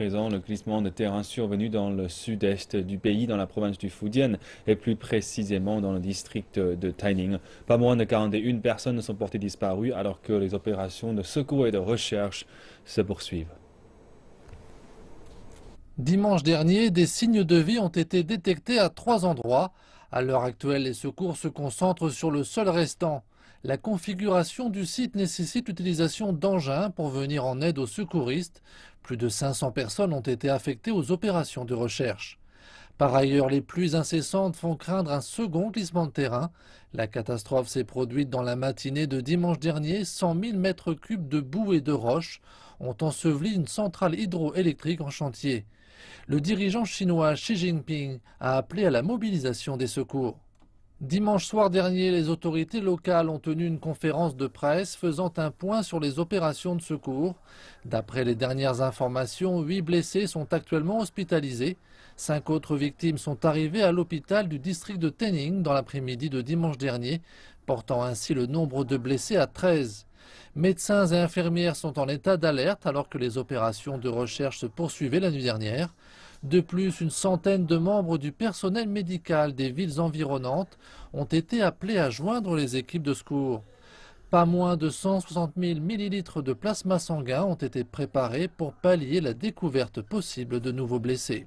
présent, le glissement de terrain survenu dans le sud-est du pays, dans la province du Fujian, et plus précisément dans le district de Taining. Pas moins de 41 personnes sont portées disparues alors que les opérations de secours et de recherche se poursuivent. Dimanche dernier, des signes de vie ont été détectés à trois endroits. À l'heure actuelle, les secours se concentrent sur le sol restant. La configuration du site nécessite l'utilisation d'engins pour venir en aide aux secouristes. Plus de 500 personnes ont été affectées aux opérations de recherche. Par ailleurs, les pluies incessantes font craindre un second glissement de terrain. La catastrophe s'est produite dans la matinée de dimanche dernier. 100 000 mètres cubes de boue et de roches ont enseveli une centrale hydroélectrique en chantier. Le dirigeant chinois Xi Jinping a appelé à la mobilisation des secours. Dimanche soir dernier, les autorités locales ont tenu une conférence de presse faisant un point sur les opérations de secours. D'après les dernières informations, huit blessés sont actuellement hospitalisés. Cinq autres victimes sont arrivées à l'hôpital du district de Tenning dans l'après-midi de dimanche dernier, portant ainsi le nombre de blessés à 13. Médecins et infirmières sont en état d'alerte alors que les opérations de recherche se poursuivaient la nuit dernière. De plus, une centaine de membres du personnel médical des villes environnantes ont été appelés à joindre les équipes de secours. Pas moins de 160 000 millilitres de plasma sanguin ont été préparés pour pallier la découverte possible de nouveaux blessés.